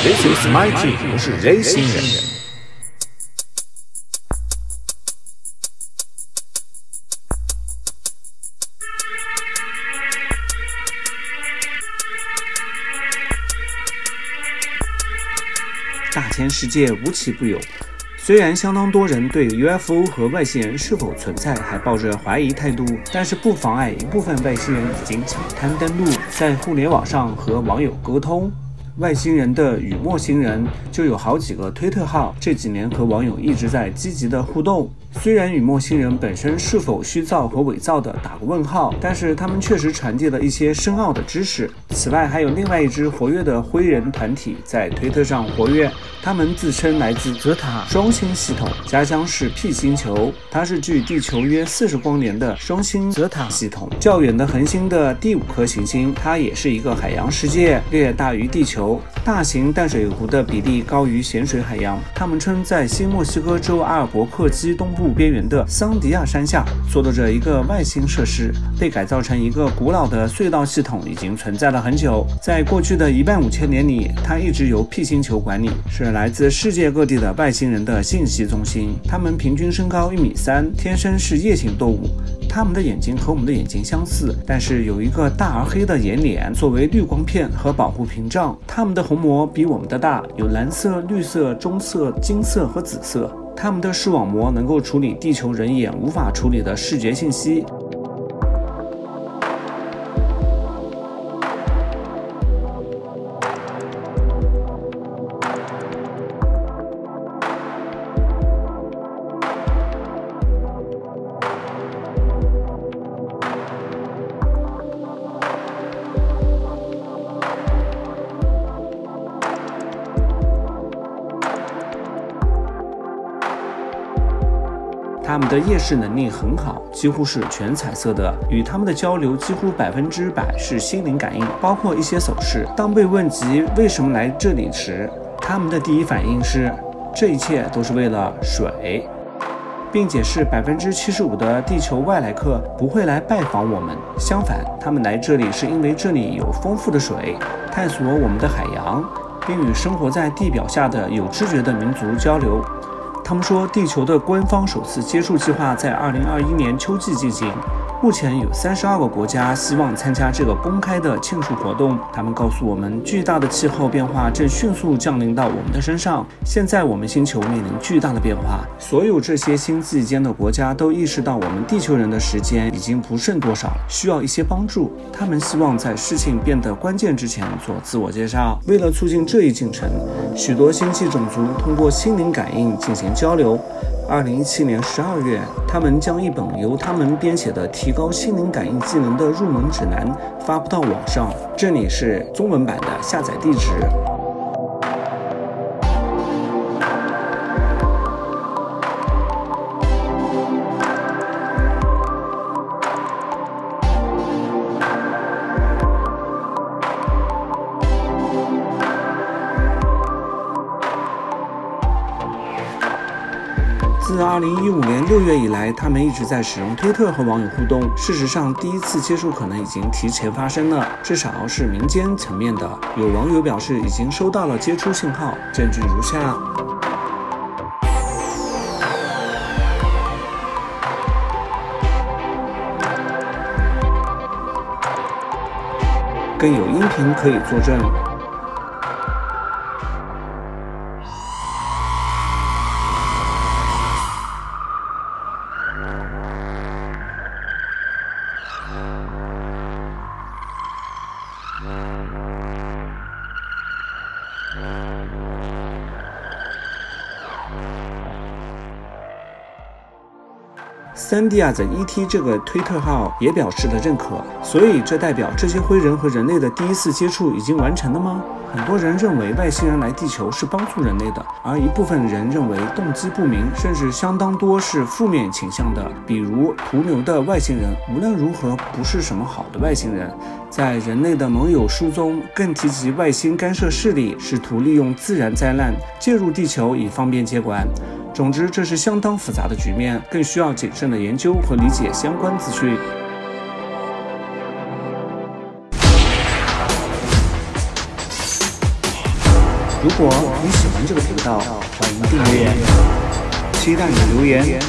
是 Mighty，我是 J 星人。大千世界无奇不有。虽然相当多人对 UFO 和外星人是否存在还抱着怀疑态度，但是不妨碍一部分外星人已经抢滩登陆，在互联网上和网友沟通。外星人的与陌星人就有好几个推特号，这几年和网友一直在积极的互动。虽然与陌星人本身是否虚造和伪造的打个问号，但是他们确实传递了一些深奥的知识。此外，还有另外一支活跃的灰人团体在推特上活跃，他们自称来自泽塔双星系统，家乡是 P 星球，它是距地球约四十光年的双星泽塔系统，较远的恒星的第五颗行星。它也是一个海洋世界，略大于地球，大型淡水湖的比例高于咸水海洋。他们称在新墨西哥州阿尔伯克基东。部边缘的桑迪亚山下坐落着一个外星设施，被改造成一个古老的隧道系统，已经存在了很久。在过去的一万五千年里，它一直由 P 星球管理，是来自世界各地的外星人的信息中心。他们平均身高一米三，天生是夜行动物。他们的眼睛和我们的眼睛相似，但是有一个大而黑的眼睑作为滤光片和保护屏障。他们的虹膜比我们的大，有蓝色、绿色、棕色、金色和紫色。他们的视网膜能够处理地球人眼无法处理的视觉信息。他们的夜视能力很好，几乎是全彩色的。与他们的交流几乎百分之百是心灵感应，包括一些手势。当被问及为什么来这里时，他们的第一反应是这一切都是为了水，并解释百分之七十五的地球外来客不会来拜访我们。相反，他们来这里是因为这里有丰富的水，探索我们的海洋，并与生活在地表下的有知觉的民族交流。他们说，地球的官方首次接触计划在2021年秋季进行。目前有三十二个国家希望参加这个公开的庆祝活动。他们告诉我们，巨大的气候变化正迅速降临到我们的身上。现在我们星球面临巨大的变化。所有这些星际间的国家都意识到，我们地球人的时间已经不剩多少了，需要一些帮助。他们希望在事情变得关键之前做自我介绍。为了促进这一进程，许多星际种族通过心灵感应进行交流。二零一七年十二月，他们将一本由他们编写的提高心灵感应技能的入门指南发布到网上。这里是中文版的下载地址。自二零一五年六月以来，他们一直在使用推特和网友互动。事实上，第一次接触可能已经提前发生了，至少是民间层面的。有网友表示已经收到了接触信号，证据如下。更有音频可以作证。三 D 亚在 ET 这个推特号也表示了认可，所以这代表这些灰人和人类的第一次接触已经完成了吗？很多人认为外星人来地球是帮助人类的，而一部分人认为动机不明，甚至相当多是负面倾向的，比如屠牛的外星人，无论如何不是什么好的外星人。在人类的盟友书中，更提及外星干涉势力试图利用自然灾难介入地球以方便接管。总之，这是相当复杂的局面，更需要谨慎的研究和理解相关资讯。如果你喜欢这个频道，欢迎订阅，期待你的留言。